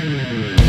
Get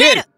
get it.